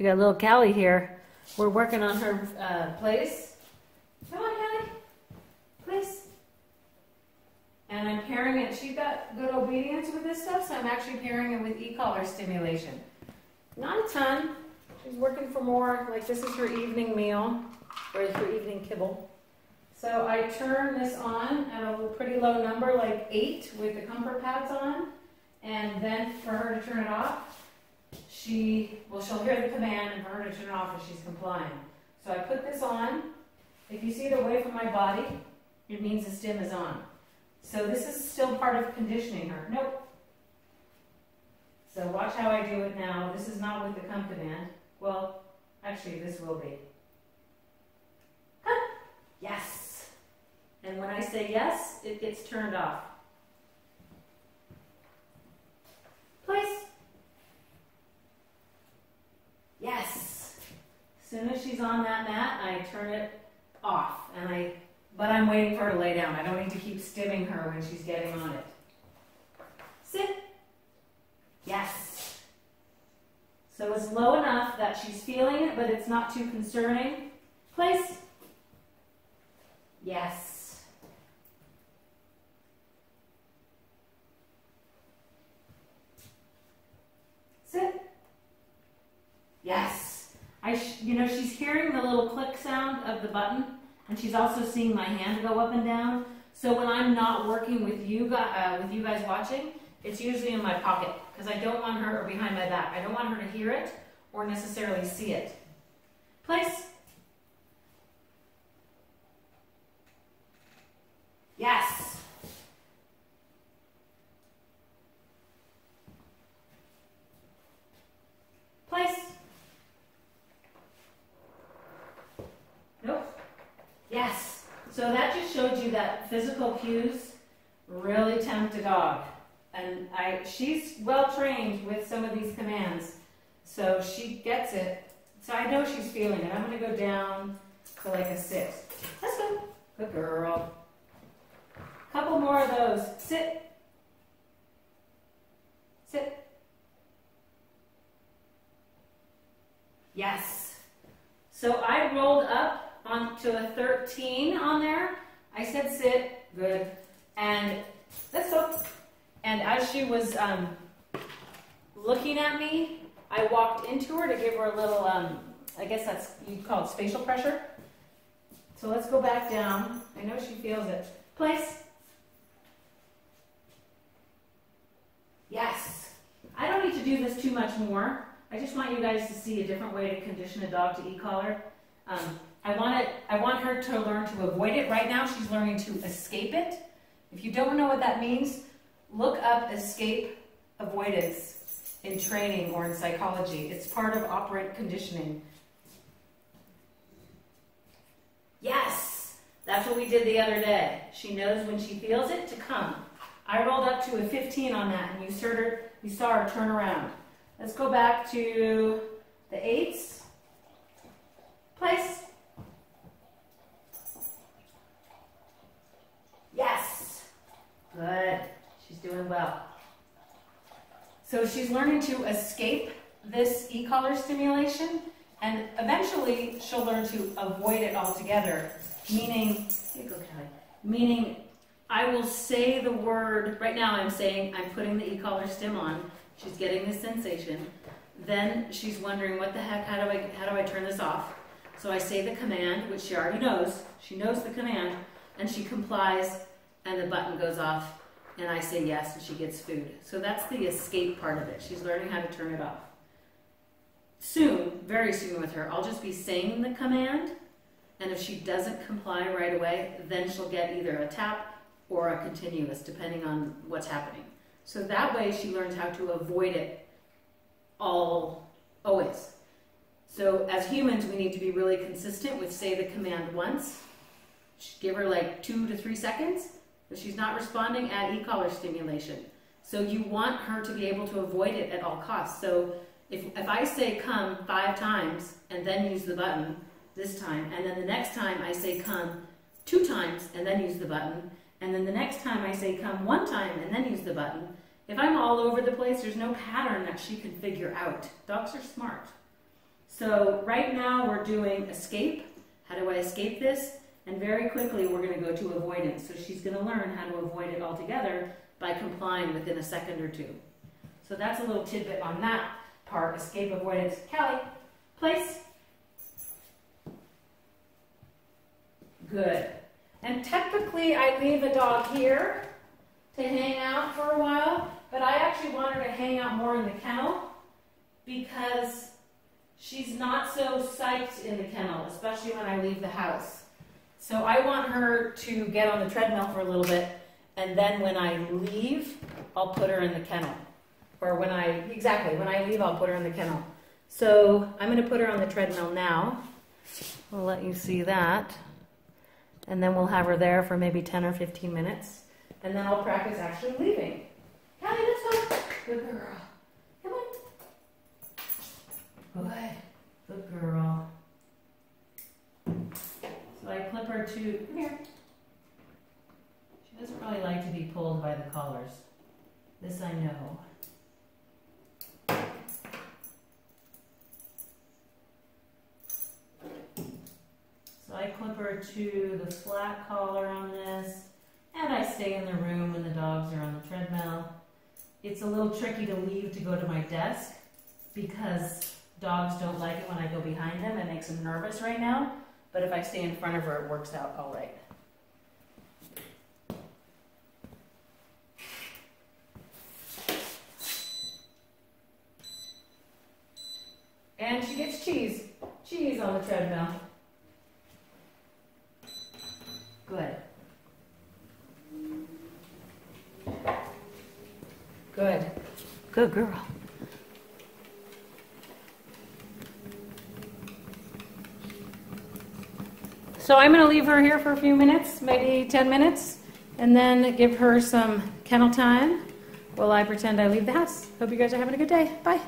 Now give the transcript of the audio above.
We got little Callie here. We're working on her uh, place. Come on, Callie. Place. And I'm pairing it. She's got good obedience with this stuff, so I'm actually pairing it with e-collar stimulation. Not a ton. She's working for more. Like this is her evening meal, or her evening kibble. So I turn this on at a pretty low number, like eight, with the comfort pads on. And then for her to turn it off, she, well, she'll hear the command and for her to turn off if she's complying. So I put this on. If you see it away from my body, it means the stim is on. So this is still part of conditioning her. Nope. So watch how I do it now. This is not with the come command. Well, actually, this will be. Huh. Yes. And when I say yes, it gets turned off. Place. Yes. As soon as on that mat, I turn it off. And I but I'm waiting for her to lay down. I don't need to keep stimming her when she's getting on it. Sit. Yes. So it's low enough that she's feeling it, but it's not too concerning. Place. Yes. Sit. Yes. I, you know, she's hearing the little click sound of the button, and she's also seeing my hand go up and down. So when I'm not working with you, uh, with you guys watching, it's usually in my pocket because I don't want her, or behind my back. I don't want her to hear it or necessarily see it. Place. Yes. Place. Nope. Yes. So that just showed you that physical cues really tempt a dog. And I, she's well trained with some of these commands. So she gets it. So I know she's feeling it. I'm going to go down to like a six. Let's go. Good girl. Couple more of those. Sit. Sit. Yes. So I rolled up onto a 13 on there. I said sit. Good. And let's go. And as she was um, looking at me, I walked into her to give her a little, um, I guess that's, you call it spatial pressure. So let's go back down. I know she feels it. Place. Yes. I don't need to do this too much more. I just want you guys to see a different way to condition a dog to e-collar. Um, I want it. I want her to learn to avoid it. Right now, she's learning to escape it. If you don't know what that means, look up escape avoidance in training or in psychology. It's part of operant conditioning. Yes, that's what we did the other day. She knows when she feels it to come. I rolled up to a 15 on that, and you her, you saw her turn around. Let's go back to the eights. Place. Yes. Good. She's doing well. So she's learning to escape this e-collar stimulation, and eventually she'll learn to avoid it altogether, meaning, meaning I will say the word, right now I'm saying I'm putting the e-collar stim on. She's getting this sensation. Then she's wondering, what the heck, how do I, how do I turn this off? So I say the command, which she already knows. She knows the command, and she complies, and the button goes off, and I say yes, and she gets food. So that's the escape part of it. She's learning how to turn it off. Soon, very soon with her, I'll just be saying the command, and if she doesn't comply right away, then she'll get either a tap or a continuous, depending on what's happening. So that way she learns how to avoid it all, always. So as humans, we need to be really consistent with say the command once, give her like two to three seconds. If she's not responding, at e-collar stimulation. So you want her to be able to avoid it at all costs. So if, if I say come five times and then use the button this time, and then the next time I say come two times and then use the button, and then the next time I say come one time and then use the button, if I'm all over the place, there's no pattern that she can figure out. Dogs are smart. So right now we're doing escape. How do I escape this? And very quickly we're going to go to avoidance. So she's going to learn how to avoid it altogether by complying within a second or two. So that's a little tidbit on that part, escape avoidance. Kelly, place. Good. And typically I leave a dog here to hang out for a while, but I actually want her to hang out more in the kennel because she's not so psyched in the kennel, especially when I leave the house. So I want her to get on the treadmill for a little bit, and then when I leave, I'll put her in the kennel. Or when I, exactly, when I leave, I'll put her in the kennel. So I'm going to put her on the treadmill now. We'll let you see that. And then we'll have her there for maybe 10 or 15 minutes. And then I'll practice actually leaving. Callie, let's go. Good girl. Come on. Good. Good girl. Her to, come here. She doesn't really like to be pulled by the collars. This I know. So I clip her to the flat collar on this, and I stay in the room when the dogs are on the treadmill. It's a little tricky to leave to go to my desk because dogs don't like it when I go behind them. It makes them nervous right now. But if I stay in front of her, it works out all right. And she gets cheese. Cheese on the treadmill. Good. Good. Good girl. So I'm going to leave her here for a few minutes, maybe 10 minutes, and then give her some kennel time while I pretend I leave the house. Hope you guys are having a good day. Bye.